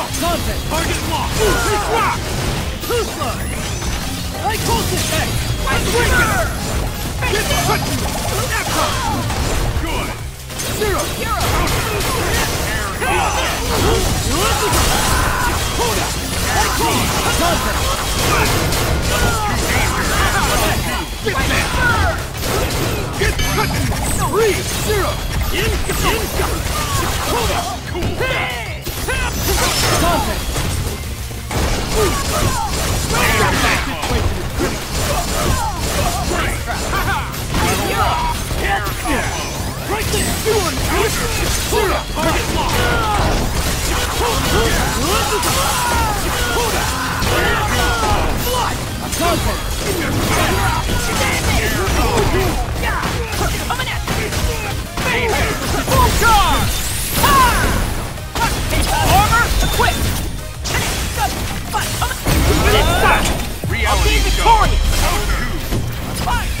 Contact! Target locked! Please rock! Too slow! I called this head! I'm quicker! Get put! Snap time! Good! Zero! Zero! Hoda! I called! Contact! Get back! Get cut! Three! Zero! In! In! Hoda! Cool! Full charge! Ha! Hey, quick! Reality I'm being victorious! Fire!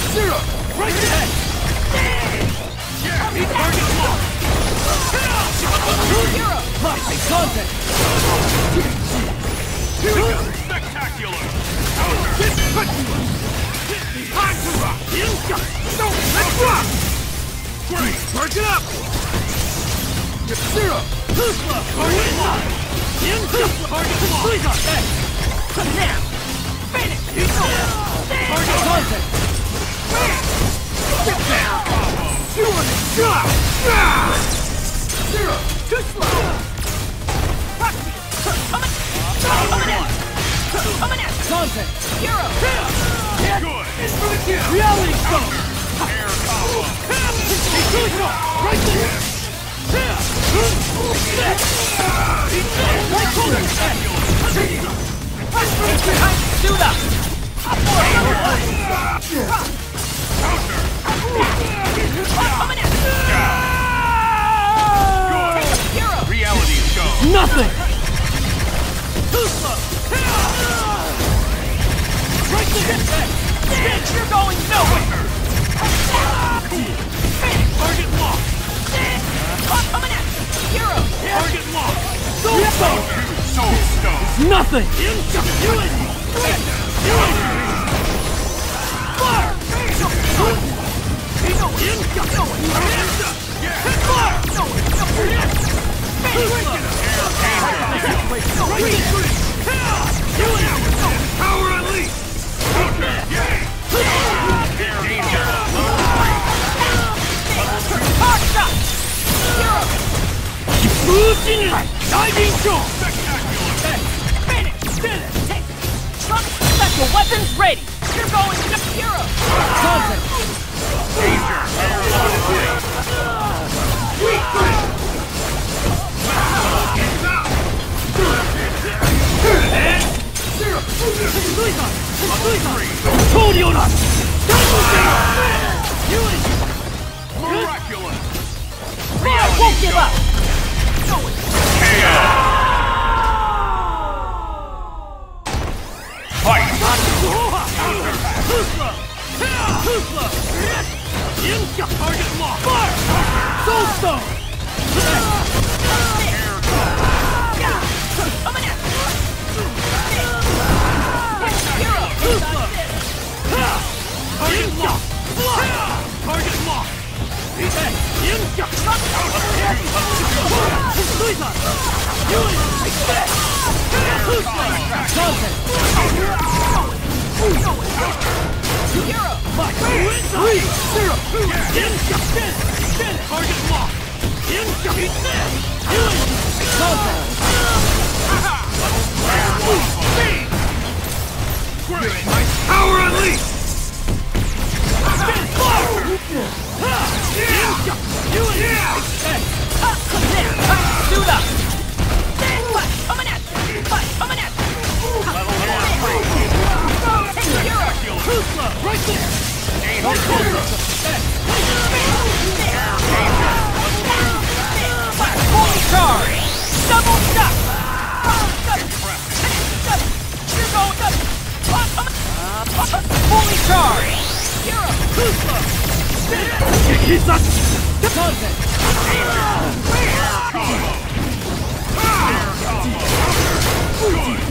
Contact! Fight! Charge! Double stop! Fully charged! Too slow! Spin! Contact! I won't give up!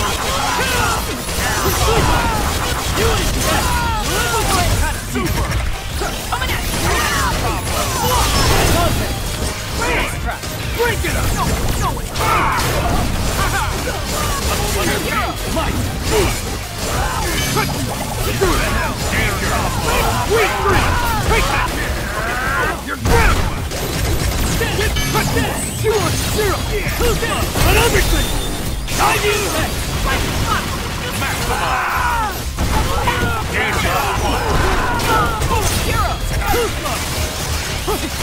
Break that! Down! Zero! Zero! Too slow! On everything! Guide you! Too slow!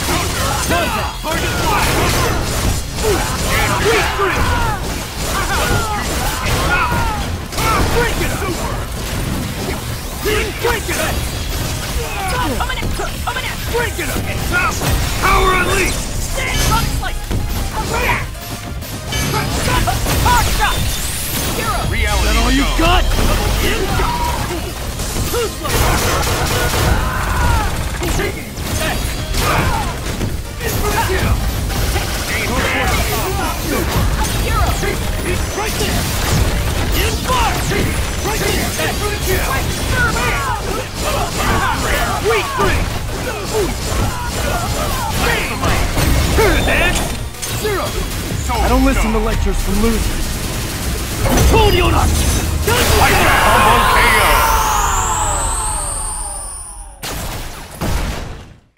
Contact! Target fire! Weak three! Break! Now! Power unleashed! Is that all you got? Too slow! Right there! In fire! Right there! Weak three! Then! Zero! I don't listen to lectures from losers.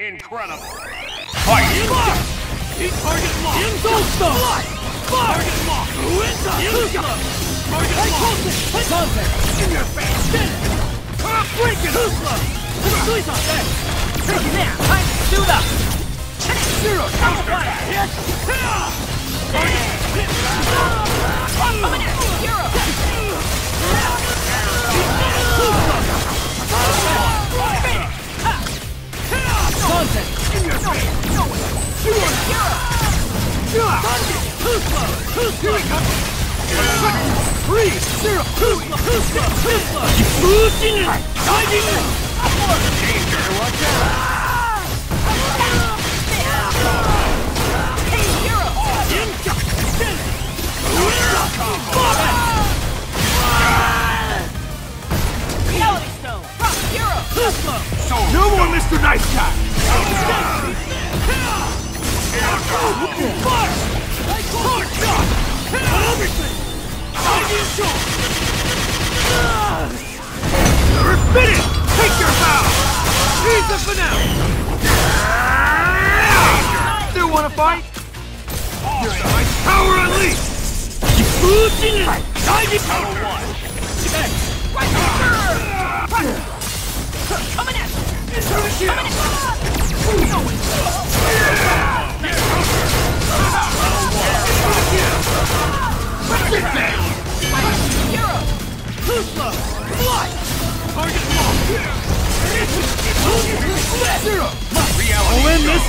Incredible! Fight! Keep target locked! In Soul Stone! Fire! Target locked! Uenza! Tuska! Target locked! Contact! In your face! It! Break it! Tuska! Suiza! Contact! Too slow! Too slow! Three! Zero! Too slow! Too slow! Too No more Mr. Nice Guy! Fire! Hard shot! Everything! Shot! You're finished! Take your bow! Here's the finale! Still wanna fight? My power unleashed! Fujin! Diving! Coming at you!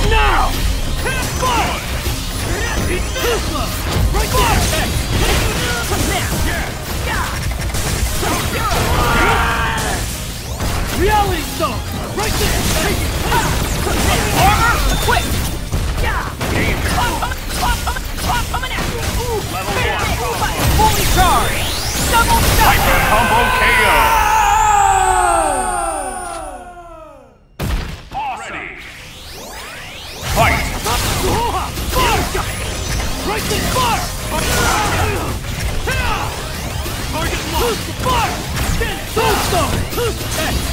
Now! Fire! Tuzla! Right there! Reality stone! Right there! Take it! Armor equipped! Clock coming at you! Fully charged! Double shot! Combo KO. Ready. Fight. Fire! Right there! Fire! Target locked! Fire! Tombstone!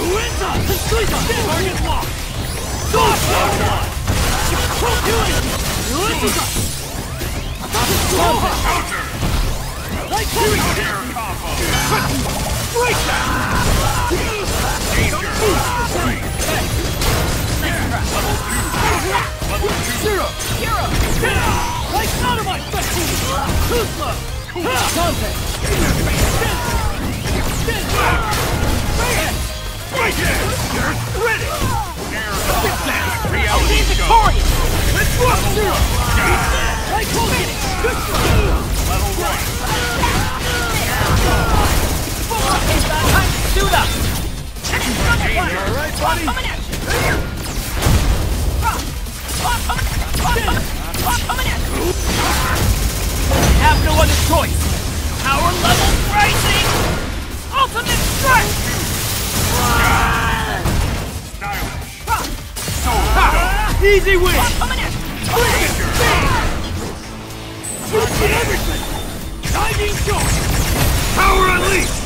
at you! Hero! Reality stone! Three! Zero! Reality Contact! Hero! Zero! Uenta! Squeeze on! Target lock! Dodge! Uenta! Counter. Like Fury! Air combo. Break that! Danger. Right. Zero! Hero! Like out of my face! Tuzla! Contact! Right there. Ready! Reality show. Victorious! Let's walk zero! Like Hogan! Level one. Time to suit up! Danger. Alright, buddy! Coming at you! Coming Clock coming Clock coming at you! Have no other choice! Power level rising! Ultimate strike! Easy win! Coming at! You everything! Shot! Power unleashed!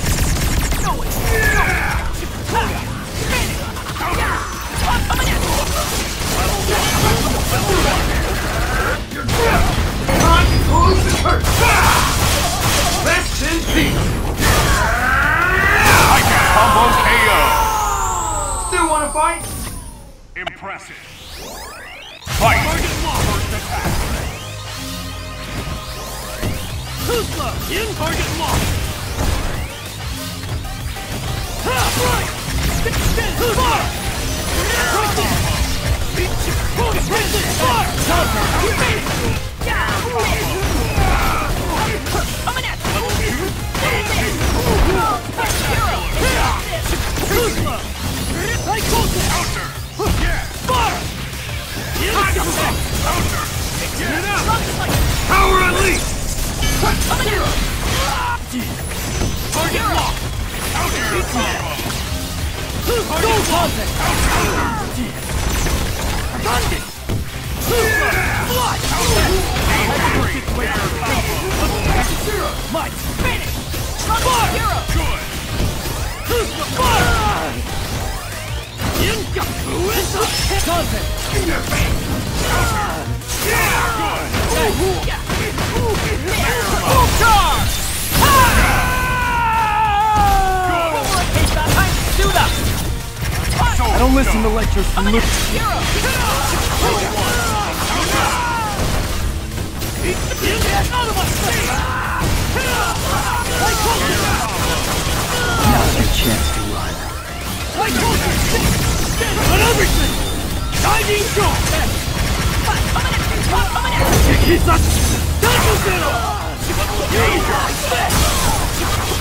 Don't listen to lectures from Coming at Luke. you! Hero! Get out of my face! Like Colton! Now's your chance to run. Like Colton! On everything! Guiding shot! Coming at you! Coming at you! He's a double zero!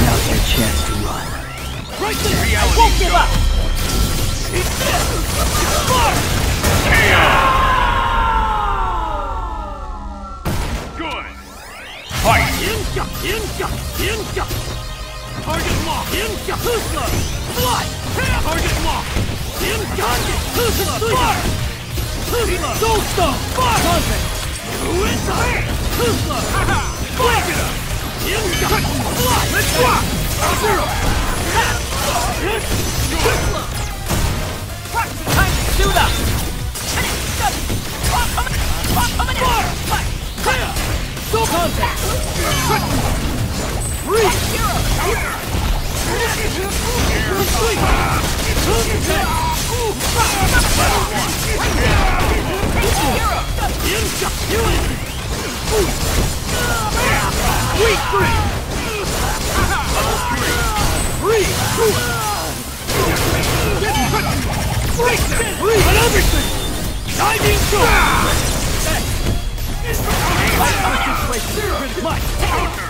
Now's your chance to run. Right there! Reality Won't give up! Good. Fight. Inja! Inja! Inja! Target lock! Inja! Husla! Fly! Target lock! Inja! Husla! Fire! Husla! Soul Stone! Fire! Contact! Uinta! Husla! Break it up! Inja! Fly! Let's rock! Zero! Husla! Time to suit up! Fire! Fire! Soul Contact! Breathe!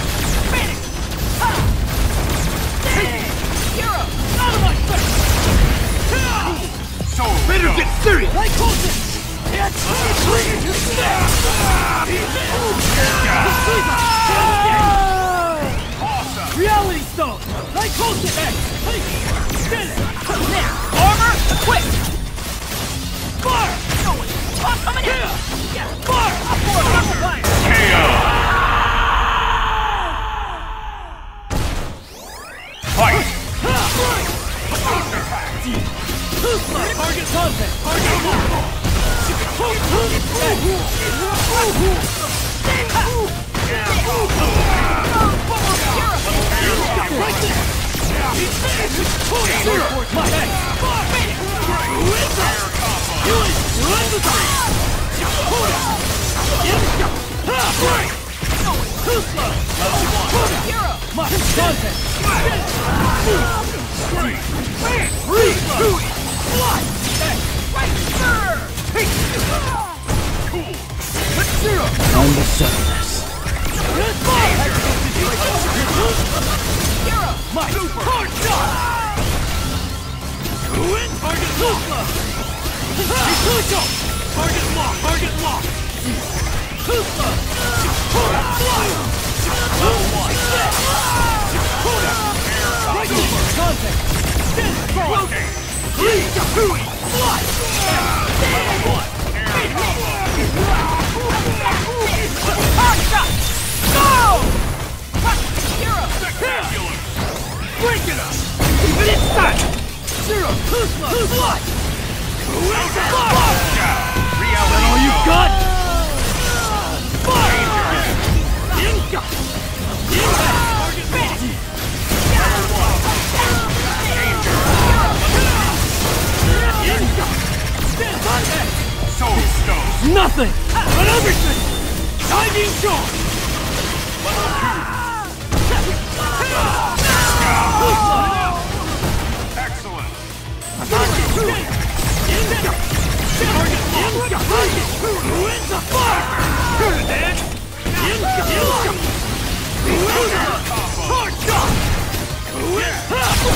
Out of my face! Soul Better get serious! Like Colton! Awesome. Reality Stone! Like Colton! X! Get it! Armor equipped! Fire! Coming in! Fire! KO. Fight. Contact! Target Right there! Run the! Ha! My super hard! Target lock! Target lock! Break it up! But it's time! Zero! Husla! Fly! Fire! Reality all you show. got? Fire! Inca! Inca! Contact! Soul stone! Nothing! But everything! Shining shot. The fire!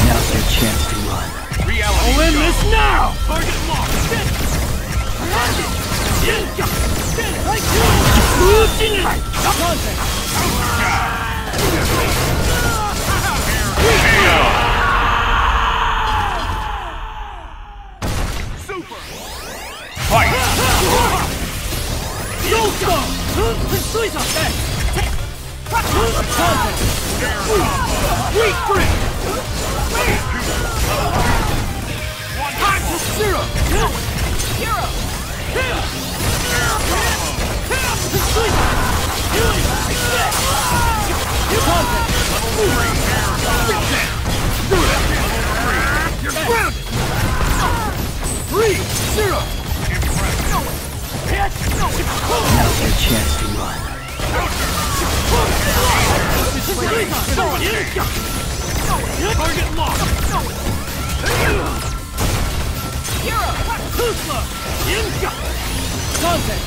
Now's their chance to run. I'll this now! Target! Hero! Chance to run. Target locked! Hero! Kuzma! Inka! Contact!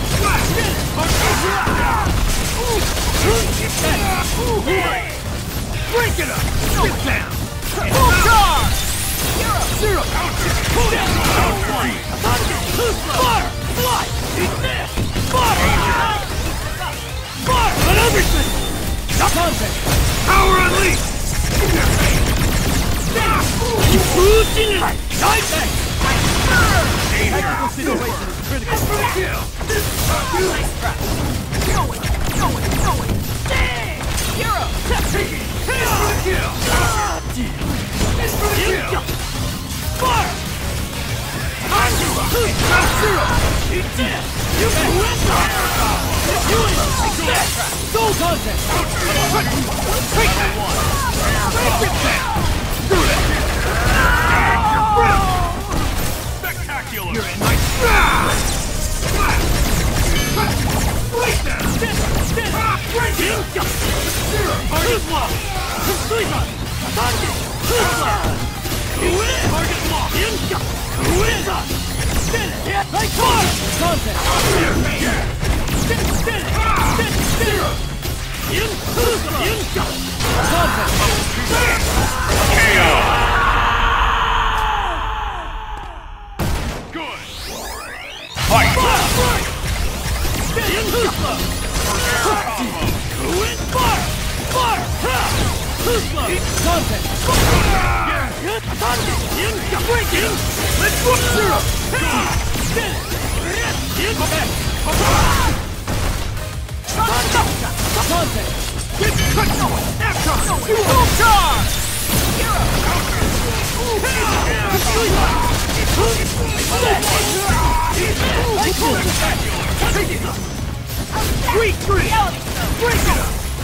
Break it up! Get down! Full charge! Zero! Fire! Fly! Fire! Fire! On everything! Contact! Power unleashed! Fujinai! Nice! Technical situation is critical. Going! Going! Going! Going. Damn! Hero! Take it! It's for the kill! It's for the kill! Fire! Soul contact! Take that one! Take that! Do it! You're in my Right there! Break it! Zero! Target lock! Suiza! Target! Suiza! Target lock! Inka! Suiza! Spin it! Yeah! Like fire! Contact! Spin it! Spin it! Spin it! Zero! In! Suiza! Inka! Contact! KO! Charge! Hero! Sweet three! Break it up!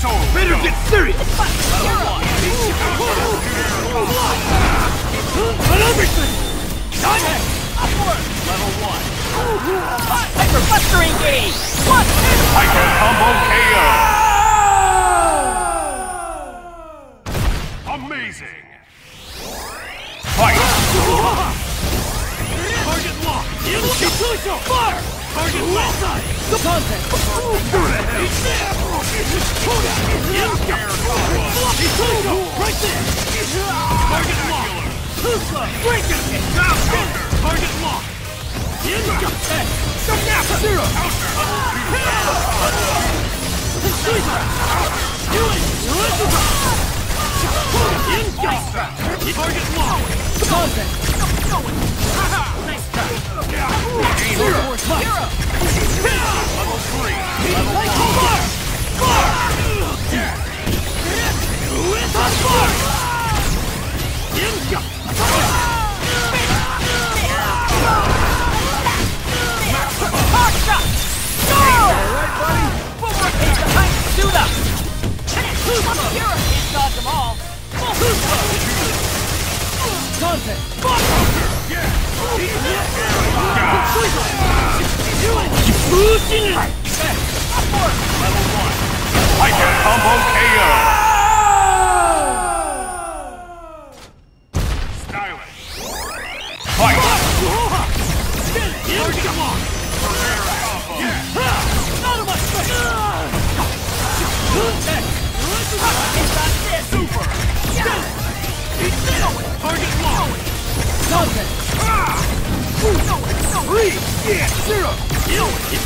So Better get serious! Hero! On everything! Contact! Upward! Level 1! Hyper Buster! Amazing! Target lock! In Fire! Target left! Target lock! Kusla! Break it! Target lock! In Snap! Zero! Shisuisho! Do it! In Target lock! Contact! Zero. Force Light. Level 3. Level 5. Force! Death. With a force! Ninja! Hard shot! Go! Alright, buddy. Boomerang behind Suda! Can't dodge them all! Contact! Fuck! Hyper Combo KO! Three! Yeah! Zero! Dante!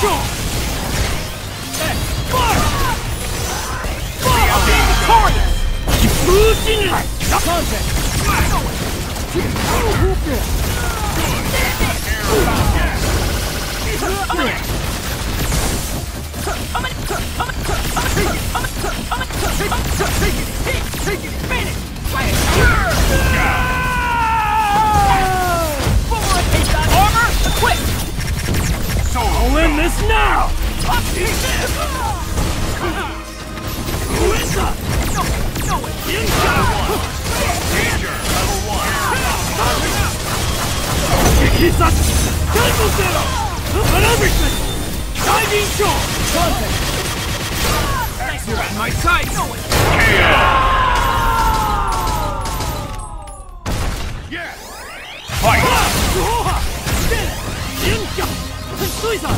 Diving Shot! Fire! Fire! Victorious! Fujin! Dante! Armor equipped! I'll end this now! Uenza! Danger! Level 1! Kizashi! Temple Zero! On everything! Diving Shot! Dante! You're at my side! KO! Suiza!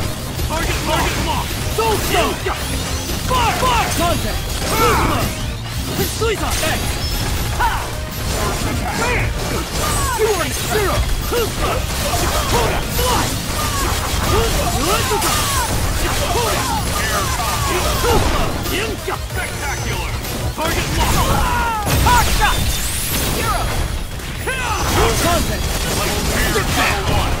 Target target lock! Soul Stone! Fire! Fire! Dante! Kuzma! Suiza! X! Ha! You are zero! Kuzma! Koda! Fly! Kuzma! Koda! Kuzma! Spectacular! Target lock! Hot shot! Hero! Dante! Level 1!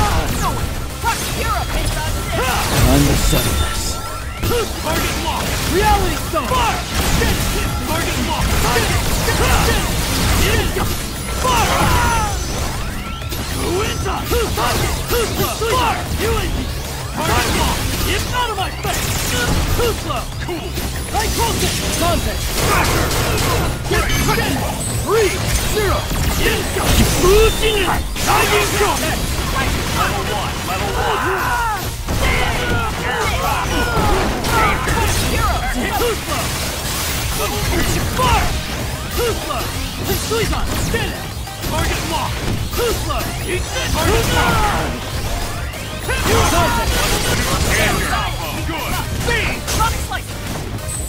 Time to settle this. Target lock! Reality Stone! Fire! Target lock! Fire! Kuzma! Fire! UAV! Target lock! Get out of my face! Slow! Cool! Play close! Dante! Get ready! Three! Zero! Yinka! Fujin! Diving shot! Level 1! Level 1! Too slow! Fire! Too slow! Suiza! Spin it! Target lock! Too slow! Target lock! Dante! Danger! Good! Speed!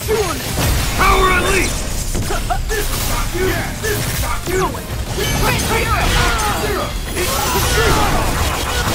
Two on it! Power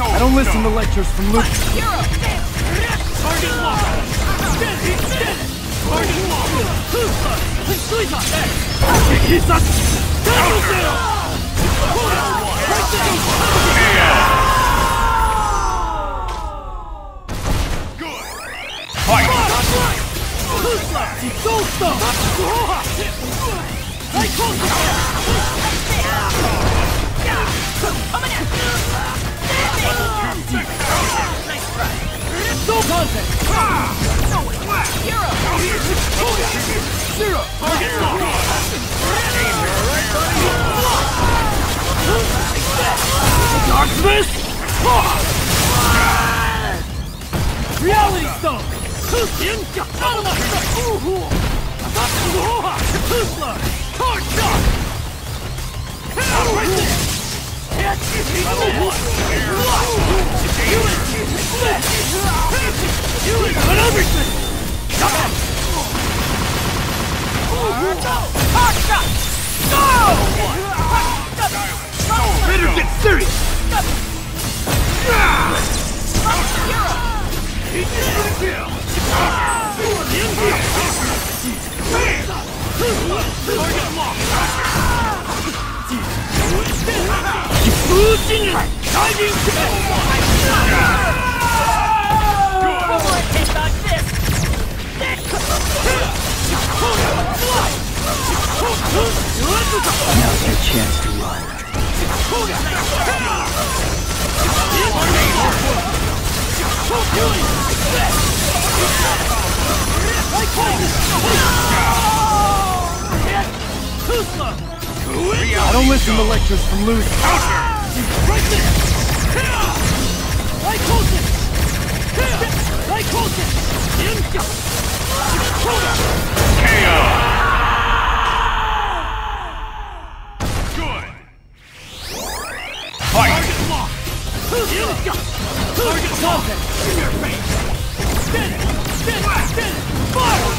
I don't listen to lectures from Luke. Hero! Target! Target on! He's up! Double zero! Hold up! Break it! Good. Fight. Hoopla! Soul Stone! Coming in! Nice try. Soul Contact! Hero! Zero! Target lock! Dark Fist! Reality Stone! In! Out of my sight! Hoopla! Card Shock! Right there! You got everything! Hard shot! Go! Better get serious! Hero! Target lock! Diving One Now's your chance to run. I don't listen to lectures from losers. Right there! Right close it! Right close it! In! KO. Good. Fight. Target lock! In! Target contact! In your face! Get it! Get it! Get it! Fire!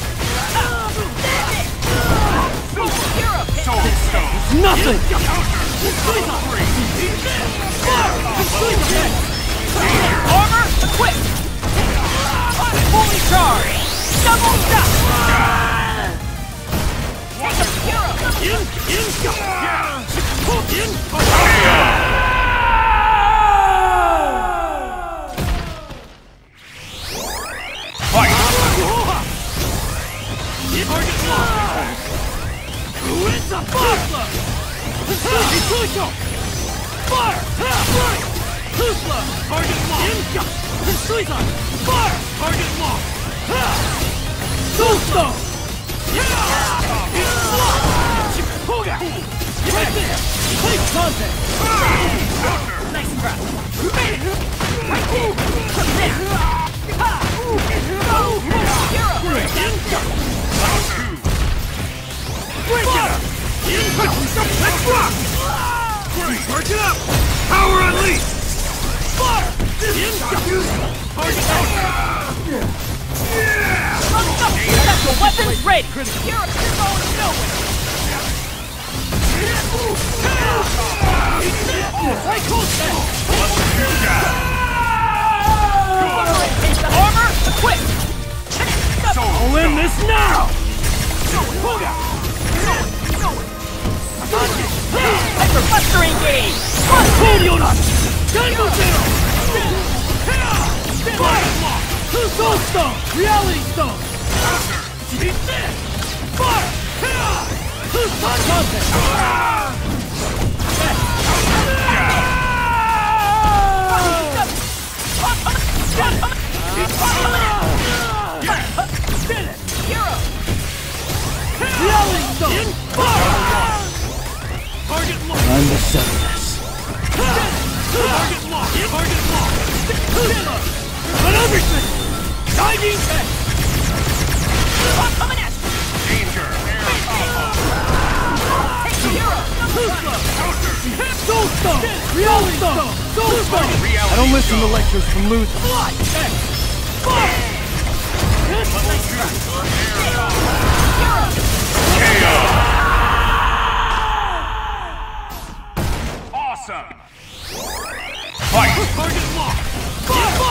Nothing! Armor equipped! Fully charged! Double shot! Reality Stone! Eat this! Fire! Target locked! Target locked! On everything! Diving back! Coming at you! Danger! I don't listen to lectures from losers. Fly! Awesome! Fight! Target locked! Fire!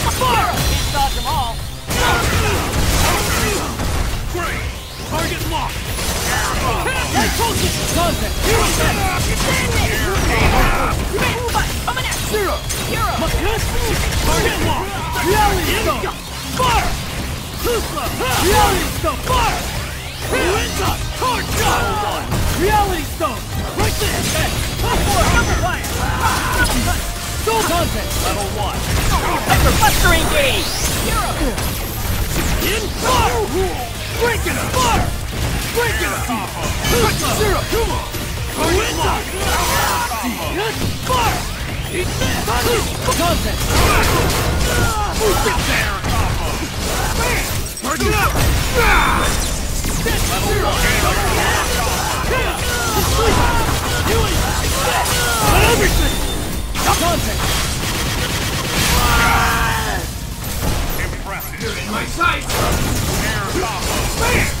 Contact! Zero! Hero! Target locked! Reality Stone! Fire! Kuzma! Reality Stone! Fire! Kuinja! Hard! Reality Stone! Right there! X! Double fire! Soul Contact! Level 1! Hyper Buster engage! Hero! In fire! Break it up! Break it up! Kuzma! Zero! Come on! Fire! Contact! Move it there! Charge it up! Everything! Contact! Impressive! My sight! Air combo! Break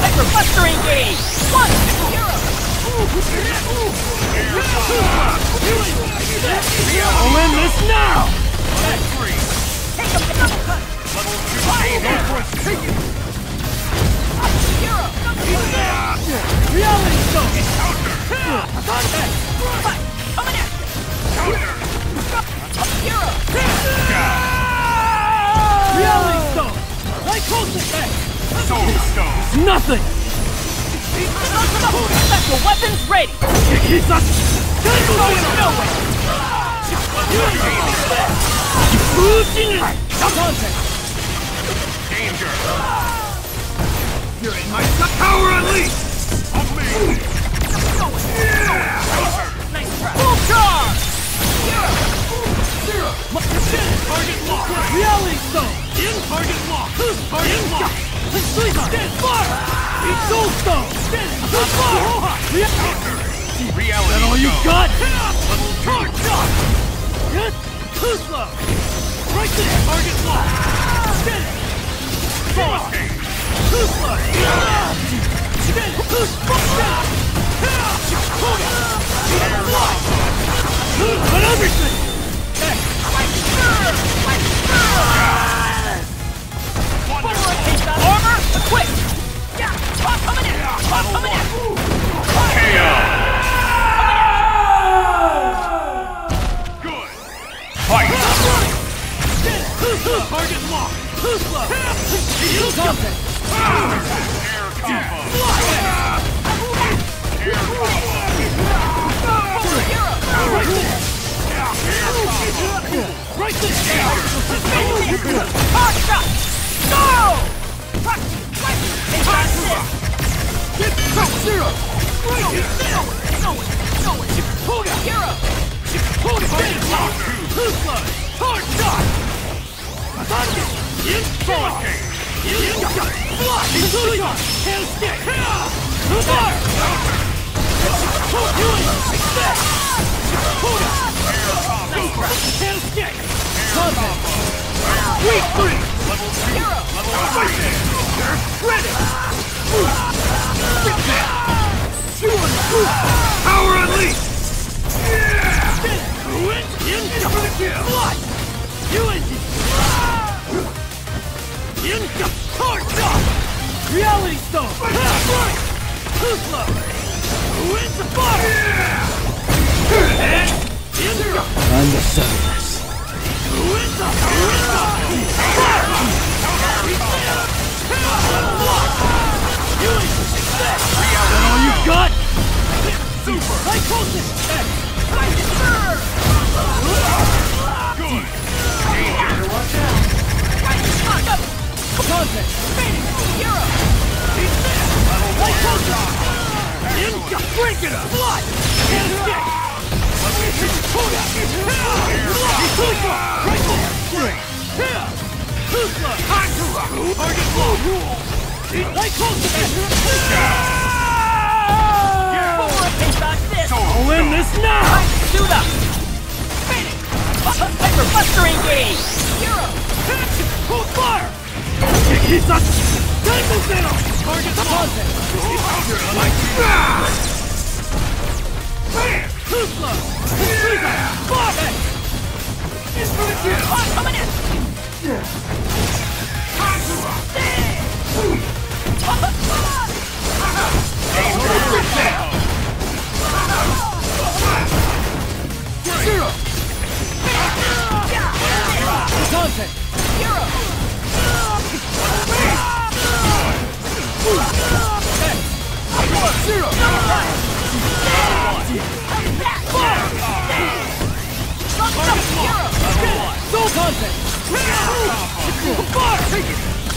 Hyper Buster engage! Contact! Fight! Coming at you! Hero! Reality Stone! Like Hulk Soul Stone! Nothing! Special weapons ready! Kikisashi! Going nowhere! Danger! You're in my sight! Power unleashed! Amazing! Nice try. Full charge! Target lock! Reality stone! In target lock! Who's target lock! Stand fire! It's soul stone! Fire! Reality all you got? Level charge shot! Yes! Too slow! Right there! Target lock! Get it! Force Cage. Too slow! Get it! Too slow! But everything! That all you got? Super! Good. Contact! Hero! It up! And stick! Hold it! Isuka! Right there! Break! Back this! I'll end this now! Suit up! Hyper Buster engage! Hero! Hold fire! Kikisashi! Daigo Zero! Target contact! Ah! Bam! Too slow! Isuka! Fire! In for the kill! Hot coming in! Zero! Contact! Hero! Zero! Hero!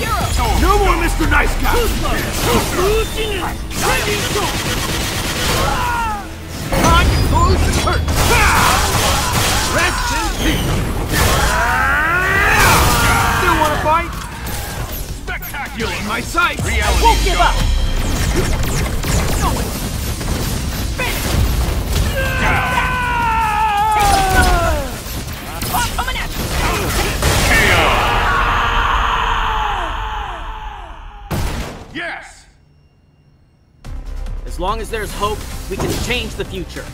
Hero! No more Mr. Nice Guy! Fusion! Lightning storm! Time to close the curtain! Rest in peace! Still wanna fight? Spectacular. In my sights! Reality Won't give up! Go it! Finish! Hot long as there's hope, we can change the future.